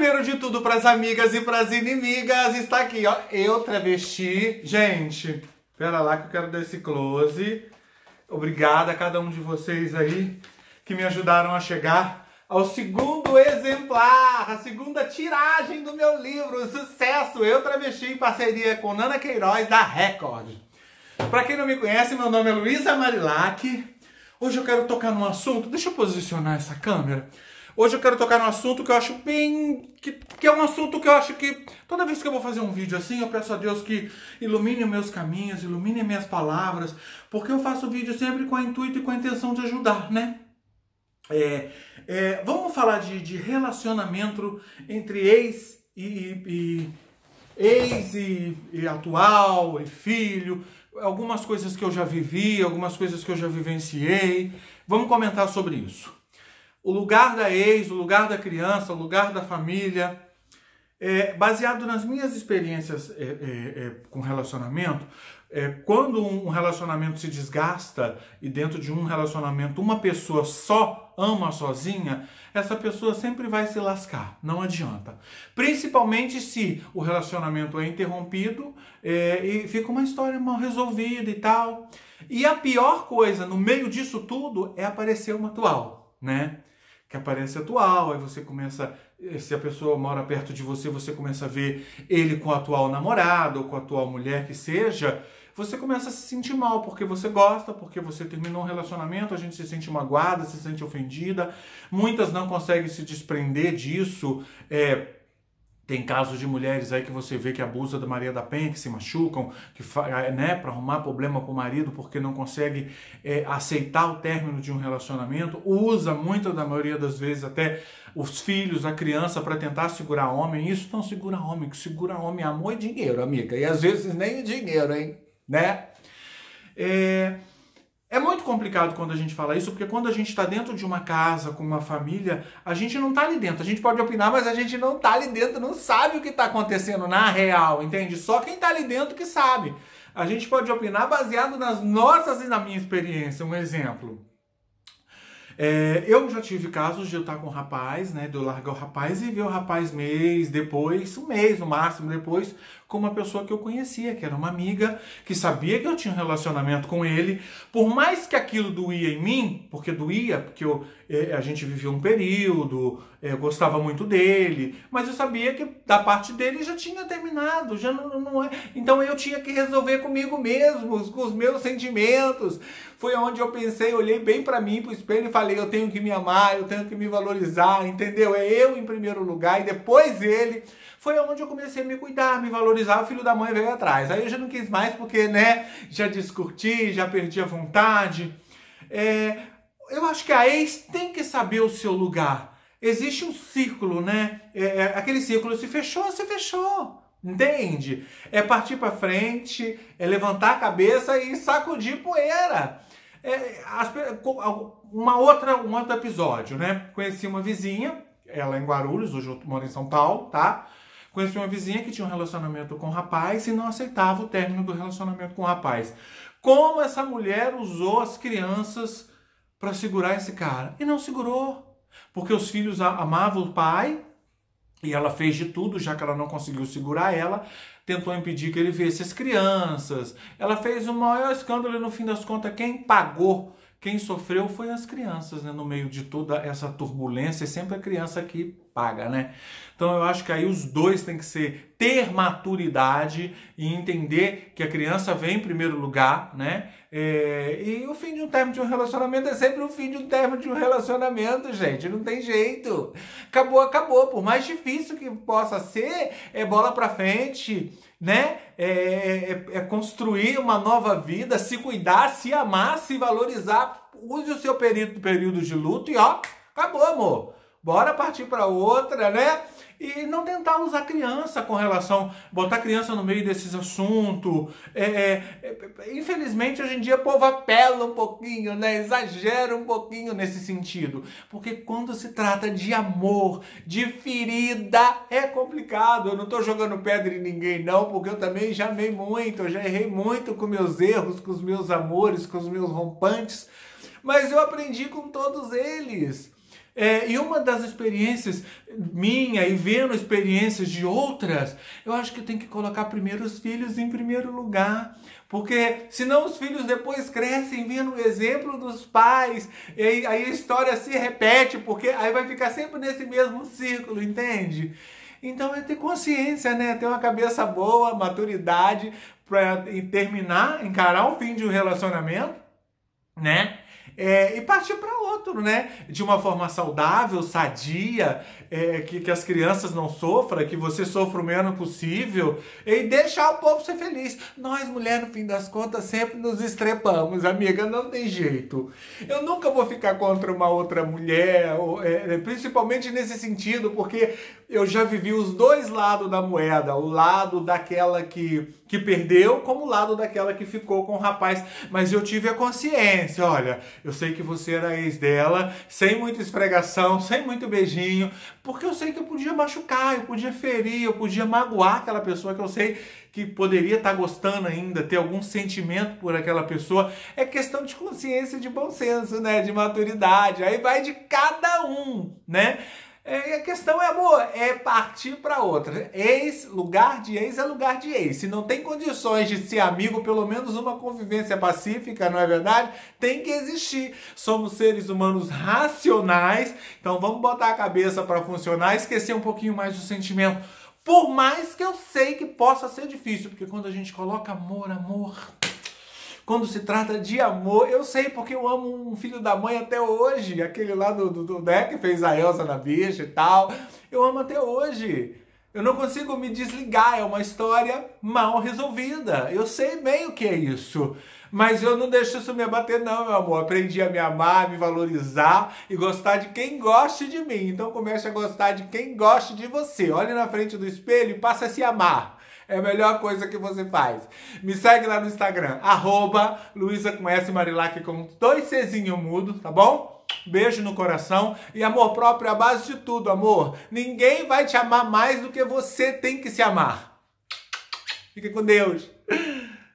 primeiro de tudo, para as amigas e para as inimigas, está aqui, ó, eu travesti. Gente, pera lá que eu quero dar esse close. Obrigada a cada um de vocês aí que me ajudaram a chegar ao segundo exemplar, a segunda tiragem do meu livro, Sucesso, Eu Travesti, em parceria com Nana Queiroz, da Record. Para quem não me conhece, meu nome é Luísa Marilac. Hoje eu quero tocar num assunto, deixa eu posicionar essa câmera. Hoje eu quero tocar num assunto que eu acho bem. Que, que é um assunto que eu acho que toda vez que eu vou fazer um vídeo assim, eu peço a Deus que ilumine meus caminhos, ilumine minhas palavras, porque eu faço vídeo sempre com o intuito e com a intenção de ajudar, né? É, é, vamos falar de, de, relacionamento entre ex e, e ex e, e atual e filho algumas coisas que eu já vivi, algumas coisas que eu já vivenciei. Vamos comentar sobre isso. O lugar da ex, o lugar da criança, o lugar da família. É, baseado nas minhas experiências é, é, é com relacionamento, é, quando um relacionamento se desgasta e dentro de um relacionamento uma pessoa só ama sozinha, essa pessoa sempre vai se lascar, não adianta. Principalmente se o relacionamento é interrompido é, e fica uma história mal resolvida e tal. E a pior coisa no meio disso tudo é aparecer uma atual, né? Que aparece atual, aí você começa se a pessoa mora perto de você, você começa a ver ele com o atual namorado ou com a atual mulher que seja, você começa a se sentir mal porque você gosta, porque você terminou um relacionamento, a gente se sente magoada, se sente ofendida. Muitas não conseguem se desprender disso. É, tem casos de mulheres aí que você vê que abusa da Maria da Penha, que se machucam, que né, para arrumar problema com o marido porque não consegue é, aceitar o término de um relacionamento, usa muitas da maioria das vezes até os filhos, a criança para tentar segurar homem. Isso não segura homem, que segura homem é amor e dinheiro, amiga. E às vezes nem o dinheiro, hein? né? É, é muito complicado quando a gente fala isso, porque quando a gente está dentro de uma casa, com uma família, a gente não está ali dentro. A gente pode opinar, mas a gente não está ali dentro, não sabe o que está acontecendo na real, entende? Só quem está ali dentro que sabe. A gente pode opinar baseado nas nossas e na minha experiência. Um exemplo. É, eu já tive casos de eu estar com o rapaz, né? De eu largar o rapaz e ver o rapaz mês depois, um mês no máximo depois, com uma pessoa que eu conhecia, que era uma amiga, que sabia que eu tinha um relacionamento com ele. Por mais que aquilo doía em mim, porque doía, porque eu, é, a gente vivia um período, eu gostava muito dele, mas eu sabia que da parte dele já tinha terminado, já não, não é. Então eu tinha que resolver comigo mesmo, com os meus sentimentos. Foi onde eu pensei, olhei bem para mim, pro espelho e falei: eu tenho que me amar, eu tenho que me valorizar, entendeu? É eu em primeiro lugar e depois ele foi onde eu comecei a me cuidar, me valorizar. O filho da mãe veio atrás. Aí eu já não quis mais porque, né, já descurti, já perdi a vontade. É, eu acho que a ex tem que saber o seu lugar. Existe um círculo, né? É, é aquele círculo se fechou, se fechou. Entende? É partir para frente, é levantar a cabeça e sacudir poeira. É, as, uma outra, um outro episódio, né? Conheci uma vizinha, ela é em Guarulhos, hoje eu moro em São Paulo, tá? Conheci uma vizinha que tinha um relacionamento com um rapaz e não aceitava o término do relacionamento com o rapaz. Como essa mulher usou as crianças para segurar esse cara? E não segurou. Porque os filhos amavam o pai e ela fez de tudo, já que ela não conseguiu segurar ela, tentou impedir que ele visse as crianças. Ela fez o maior escândalo e no fim das contas quem pagou quem sofreu foi as crianças, né? No meio de toda essa turbulência, é sempre a criança que paga, né? Então eu acho que aí os dois têm que ser ter maturidade e entender que a criança vem em primeiro lugar, né? É, e o fim de um término de um relacionamento é sempre o fim de um término de um relacionamento, gente. Não tem jeito. Acabou, acabou. Por mais difícil que possa ser, é bola pra frente né? É, é, é, construir uma nova vida, se cuidar, se amar, se valorizar. Use o seu período, período de luto e ó, acabou, amor. Bora partir para outra, né? E não tentar usar criança com relação, botar criança no meio desses assuntos. É, é, é, infelizmente, hoje em dia o povo apela um pouquinho, né? exagera um pouquinho nesse sentido. Porque quando se trata de amor, de ferida, é complicado. Eu não estou jogando pedra em ninguém, não, porque eu também já amei muito, eu já errei muito com meus erros, com os meus amores, com os meus rompantes. Mas eu aprendi com todos eles. É, e uma das experiências minha e vendo experiências de outras, eu acho que tem que colocar primeiro os filhos em primeiro lugar. Porque senão os filhos depois crescem vendo o exemplo dos pais, e aí, aí a história se repete, porque aí vai ficar sempre nesse mesmo círculo, entende? Então é ter consciência, né? Ter uma cabeça boa, maturidade para terminar, encarar o fim de um relacionamento, né? É, e partir para outro, né? De uma forma saudável, sadia, é, que, que as crianças não sofram, que você sofra o menos possível e deixar o povo ser feliz. Nós, mulher, no fim das contas, sempre nos estrepamos, amiga, não tem jeito. Eu nunca vou ficar contra uma outra mulher, é, principalmente nesse sentido, porque eu já vivi os dois lados da moeda, o lado daquela que, que perdeu, como o lado daquela que ficou com o rapaz. Mas eu tive a consciência, olha, eu sei que você era ex dela, sem muita esfregação, sem muito beijinho, porque eu sei que eu podia machucar, eu podia ferir, eu podia magoar aquela pessoa que eu sei que poderia estar gostando ainda, ter algum sentimento por aquela pessoa. É questão de consciência, de bom senso, né? De maturidade. Aí vai de cada um, né? É, a questão é, amor, é partir para outra. Ex, lugar de ex é lugar de ex. Se não tem condições de ser amigo, pelo menos uma convivência pacífica, não é verdade? Tem que existir. Somos seres humanos racionais, então vamos botar a cabeça para funcionar, esquecer um pouquinho mais do sentimento. Por mais que eu sei que possa ser difícil, porque quando a gente coloca amor, amor, quando se trata de amor, eu sei porque eu amo um filho da mãe até hoje, aquele lá do, do, do né, que fez a Elsa na bicha e tal. Eu amo até hoje. Eu não consigo me desligar, é uma história mal resolvida. Eu sei bem o que é isso. Mas eu não deixo isso me abater, não, meu amor. Aprendi a me amar, me valorizar e gostar de quem goste de mim. Então comece a gostar de quem goste de você. Olhe na frente do espelho e passe a se amar. É a melhor coisa que você faz. Me segue lá no Instagram, arroba Luísa com S Marilac com dois Czinho mudo, tá bom? Beijo no coração e amor próprio é a base de tudo, amor. Ninguém vai te amar mais do que você tem que se amar. Fique com Deus.